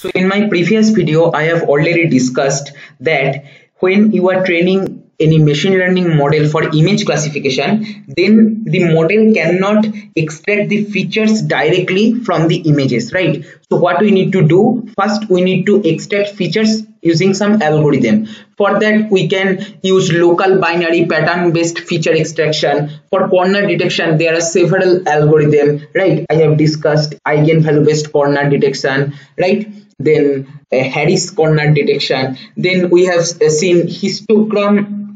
So in my previous video, I have already discussed that when you are training any machine learning model for image classification, then the model cannot extract the features directly from the images, right? So what we need to do, first we need to extract features using some algorithm. For that, we can use local binary pattern based feature extraction. For corner detection, there are several algorithms, right? I have discussed eigenvalue based corner detection, right? then uh, Harris corner detection. Then we have uh, seen histogram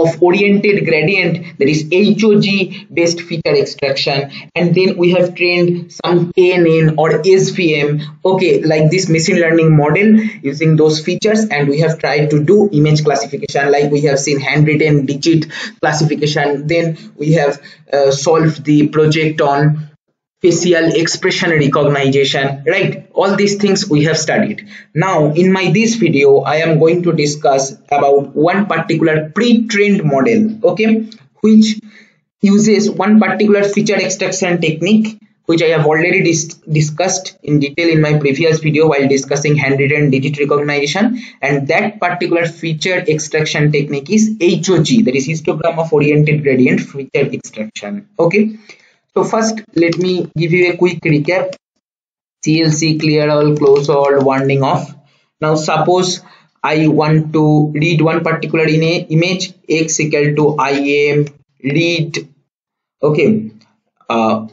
of oriented gradient that is HOG based feature extraction. And then we have trained some KNN or SVM okay like this machine learning model using those features. And we have tried to do image classification like we have seen handwritten digit classification. Then we have uh, solved the project on facial expression recognition right? All these things we have studied. Now in my this video i am going to discuss about one particular pre-trained model okay? Which uses one particular feature extraction technique which I have already dis discussed in detail in my previous video while discussing handwritten digit recognition. And that particular feature extraction technique is HOG that is histogram of oriented gradient feature extraction okay so first let me give you a quick recap. CLC clear all close all warning off. Now suppose I want to read one particular image x equal to I am read okay uh,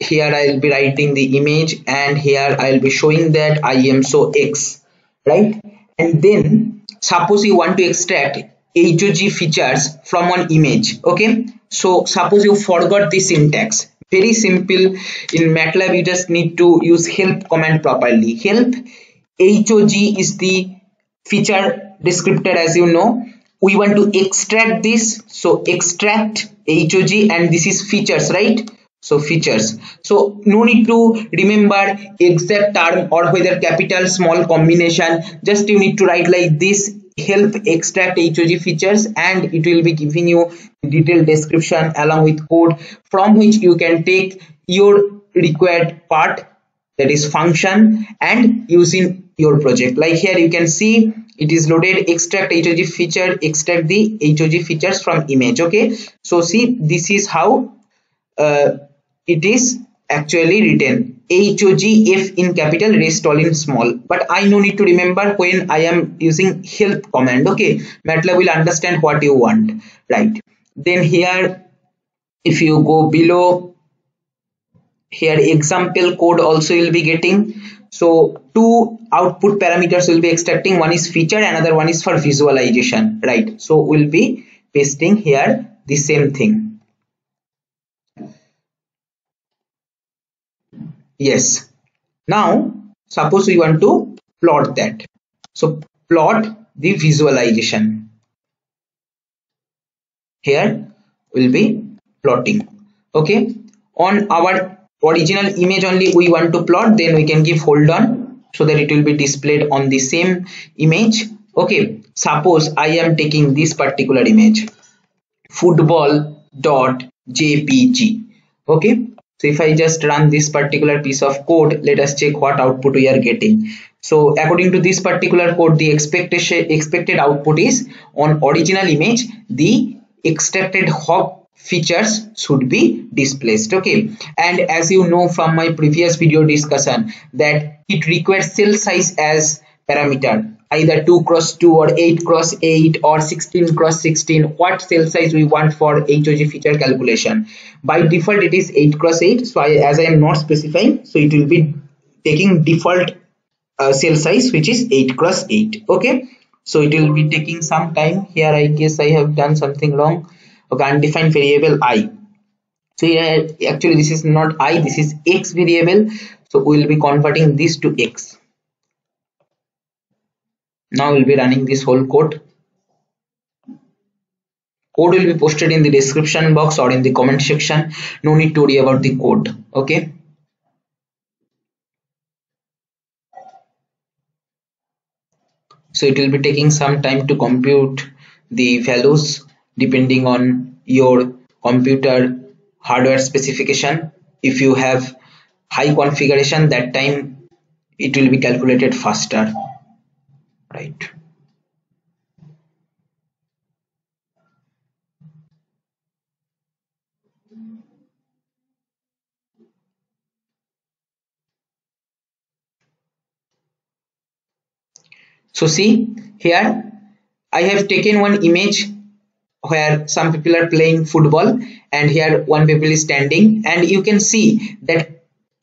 here I'll be writing the image and here I'll be showing that I am so x right and then suppose you want to extract HOG features from one image okay so suppose you forgot the syntax very simple. In matlab you just need to use help command properly. Help hog is the feature descriptor as you know. We want to extract this. So extract hog and this is features right? So features. So no need to remember exact term or whether capital small combination. Just you need to write like this help extract HOG features and it will be giving you detailed description along with code from which you can take your required part that is function and using your project. Like here you can see it is loaded extract HOG feature extract the HOG features from image okay? So see this is how uh, it is actually written. HOGF in capital rest all in small. But I no need to remember when I am using help command. Okay MATLAB will understand what you want. Right. Then here if you go below here example code also will be getting. So two output parameters will be extracting. One is feature another one is for visualization. Right. So we'll be pasting here the same thing yes. Now suppose we want to plot that. So plot the visualization. Here will be plotting. Okay? On our original image only we want to plot then we can give hold on so that it will be displayed on the same image. Okay? Suppose i am taking this particular image. Football dot jpg okay so if I just run this particular piece of code, let us check what output we are getting. So according to this particular code, the expectation expected output is on original image, the extracted HOG features should be displaced okay and as you know from my previous video discussion that it requires cell size as parameter either 2 cross 2 or 8 cross 8 or 16 cross 16 what cell size we want for HOG feature calculation? By default it is 8 cross 8 so I, as I am not specifying so it will be taking default uh, cell size which is 8 cross 8 okay? So it will be taking some time. Here I guess I have done something wrong. Okay undefined variable i. So here actually this is not i this is x variable. So we will be converting this to x now we'll be running this whole code. Code will be posted in the description box or in the comment section. No need to worry about the code okay? So it will be taking some time to compute the values depending on your computer hardware specification. If you have high configuration that time it will be calculated faster right. So see here I have taken one image where some people are playing football and here one people is standing and you can see that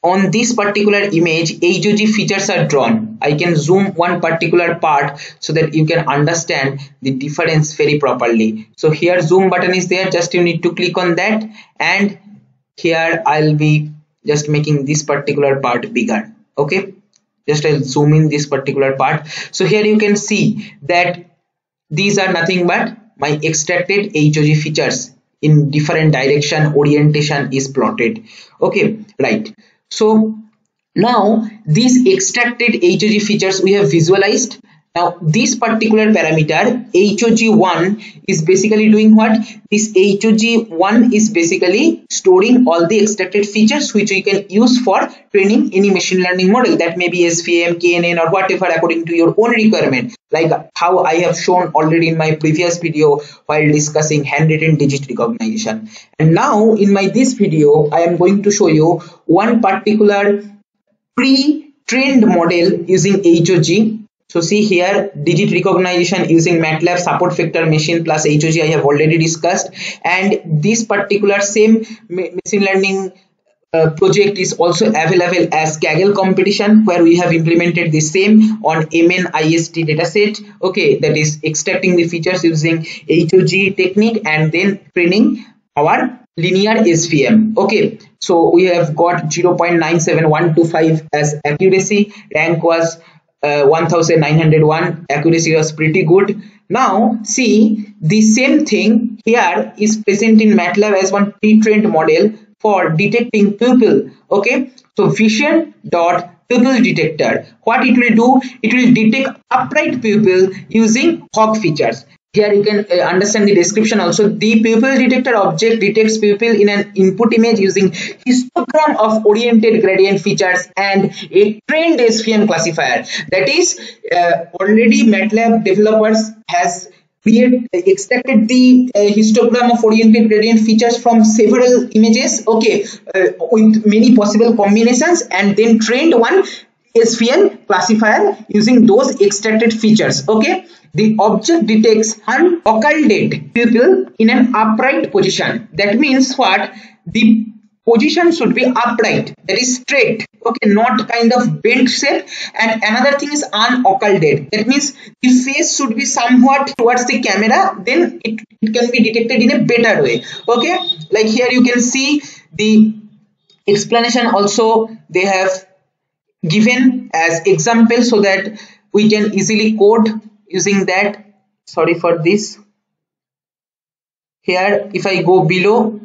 on this particular image HOG features are drawn. I can zoom one particular part so that you can understand the difference very properly. So here zoom button is there. Just you need to click on that. And here I'll be just making this particular part bigger. Okay? Just I'll zoom in this particular part. So here you can see that these are nothing but my extracted HOG features. In different direction orientation is plotted. Okay? Right so now these extracted HOG features we have visualized now this particular parameter HOG1 is basically doing what? This HOG1 is basically storing all the extracted features which you can use for training any machine learning model that may be SVM, KNN or whatever according to your own requirement like how I have shown already in my previous video while discussing handwritten digit recognition. And now in my this video I am going to show you one particular pre-trained model using HOG so see here digit recognition using MATLAB support vector machine plus HOG I have already discussed. And this particular same machine learning uh, project is also available as Kaggle competition where we have implemented the same on MNIST dataset. Okay that is extracting the features using HOG technique and then training our linear SVM okay so we have got 0.97125 as accuracy. Rank was uh, 1901 accuracy was pretty good. Now see the same thing here is present in MATLAB as one pre-trained model for detecting pupil okay? So vision dot people detector. What it will do? It will detect upright pupil using HOG features here you can uh, understand the description also. The people detector object detects pupil in an input image using histogram of oriented gradient features and a trained SVM classifier. That is uh, already MATLAB developers has create extracted the uh, histogram of oriented gradient features from several images okay uh, with many possible combinations and then trained one SVM classifier using those extracted features okay the object detects an occluded pupil in an upright position. That means what? The position should be upright, that is straight, okay, not kind of bent shape. And another thing is unoccluded. That means the face should be somewhat towards the camera, then it, it can be detected in a better way. Okay, like here you can see the explanation also they have given as example so that we can easily code using that sorry for this. Here if I go below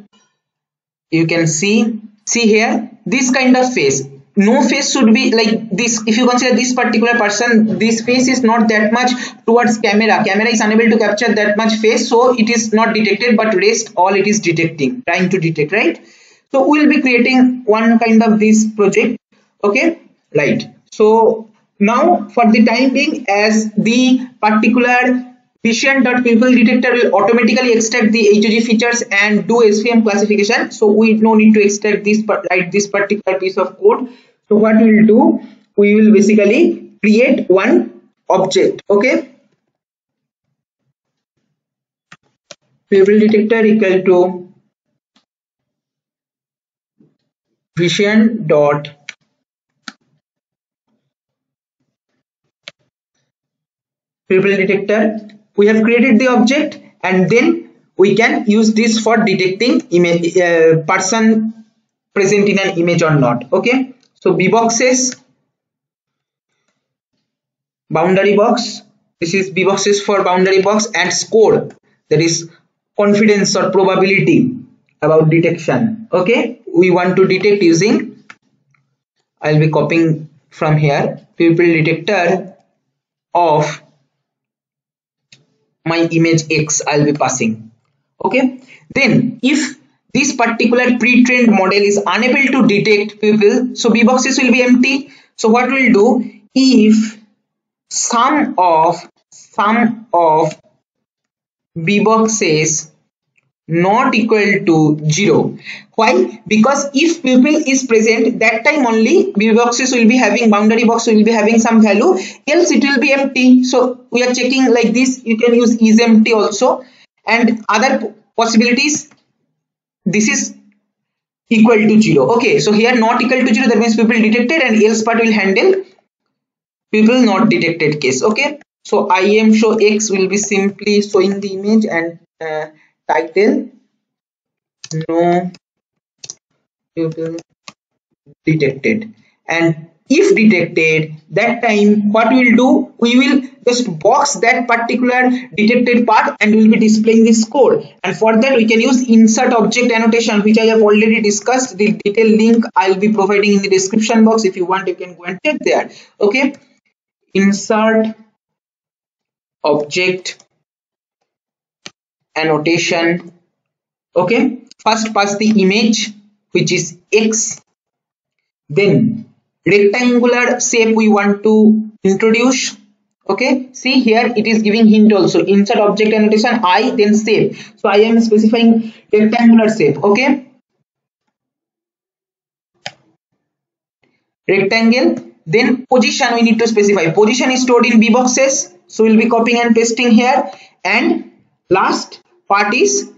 you can see see here this kind of face. No face should be like this. If you consider this particular person this face is not that much towards camera. Camera is unable to capture that much face so it is not detected but rest all it is detecting trying to detect right? So we will be creating one kind of this project okay? Right. So now for the time being as the particular vision.people detector will automatically extract the HOG features and do SVM classification. So we no need to extract this write this particular piece of code. So what we will do, we will basically create one object. Okay. People detector equal to vision dot people detector. We have created the object and then we can use this for detecting image uh, person present in an image or not. Okay? So b boxes. Boundary box. This is b boxes for boundary box and score. That is confidence or probability about detection. Okay? We want to detect using i'll be copying from here people detector of my image x I'll be passing. Okay? Then if this particular pre-trained model is unable to detect people, so b boxes will be empty. So what we'll do if sum of sum of b boxes not equal to 0 why? Because if pupil is present that time only b boxes will be having boundary box will be having some value. Else it will be empty. So we are checking like this. You can use is empty also. And other possibilities this is equal to 0 okay so here not equal to 0 that means pupil detected and else part will handle pupil not detected case. Okay so i am show x will be simply showing the image and uh, title. No. Pupil detected. And if detected that time what we will do? We will just box that particular detected part and we will be displaying this code. And for that we can use insert object annotation which i have already discussed. The detailed link i'll be providing in the description box. If you want you can go and check there. Okay? Insert object annotation. Okay? First pass the image which is x. Then rectangular shape we want to introduce. Okay? See here it is giving hint also. Insert object annotation i then shape. So i am specifying rectangular shape. Okay? Rectangle. Then position we need to specify. Position is stored in b boxes. So we'll be copying and pasting here. And last part is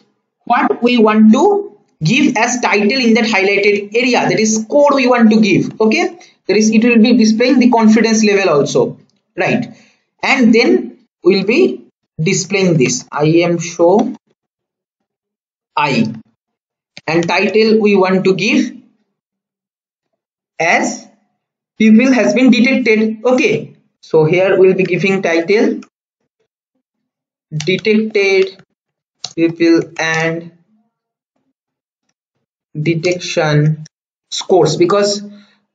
what we want to give as title in that highlighted area that is code we want to give okay? That is it will be displaying the confidence level also right? And then we'll be displaying this. I am show i. And title we want to give as pupil has been detected okay? So here we'll be giving title detected pupil and detection scores because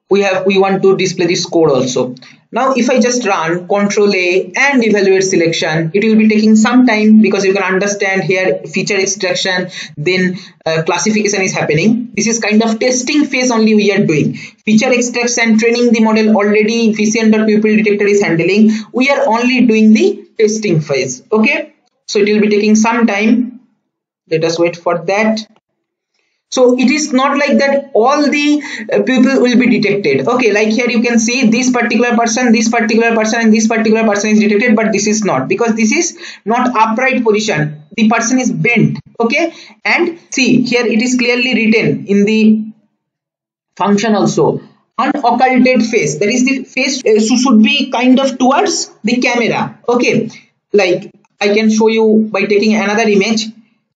we have we want to display this code also. Now if i just run control a and evaluate selection it will be taking some time because you can understand here feature extraction then uh, classification is happening. This is kind of testing phase only we are doing. Feature extraction training the model already efficient or people detector is handling. We are only doing the testing phase okay so it will be taking some time. Let us wait for that. So it is not like that all the uh, people will be detected. Okay like here you can see this particular person this particular person and this particular person is detected but this is not. Because this is not upright position. The person is bent. Okay? And see here it is clearly written in the function also. Unoccluded face. That is the face uh, should be kind of towards the camera. Okay? Like i can show you by taking another image.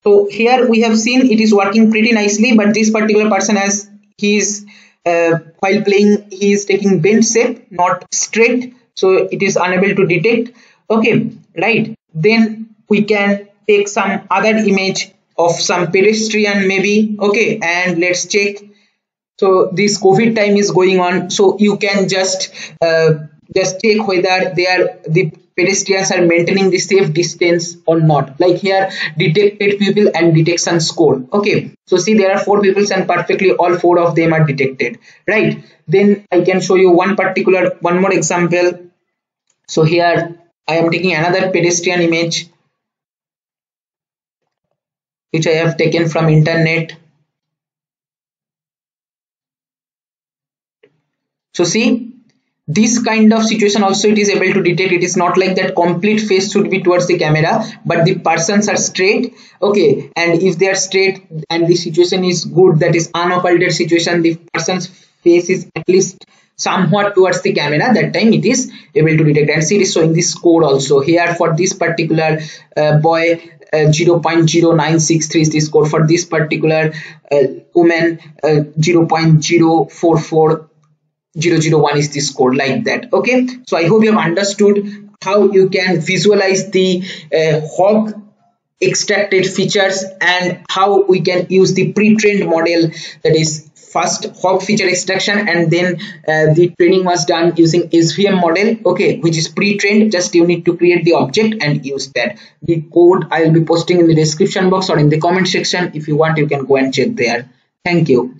So here we have seen it is working pretty nicely but this particular person has he is uh, while playing he is taking bent shape not straight. So it is unable to detect. Okay right. Then we can take some other image of some pedestrian maybe. Okay and let's check. So this covid time is going on. So you can just uh, just check whether they are the pedestrians are maintaining the safe distance or not. Like here detected people and detection score. Okay. So see there are four pupils and perfectly all four of them are detected. Right. Then i can show you one particular one more example. So here i am taking another pedestrian image which i have taken from internet. So see this kind of situation also it is able to detect. It is not like that complete face should be towards the camera but the persons are straight okay? And if they are straight and the situation is good that is unoccluded situation the person's face is at least somewhat towards the camera that time it is able to detect. And see it is showing this code also here for this particular uh, boy uh, 0.0963 is this code. For this particular uh, woman uh, 0.044 001 is this code like that okay? So i hope you have understood how you can visualize the uh, hog extracted features and how we can use the pre-trained model that is first hog feature extraction and then uh, the training was done using SVM model okay which is pre-trained. Just you need to create the object and use that. The code I will be posting in the description box or in the comment section. If you want you can go and check there. Thank you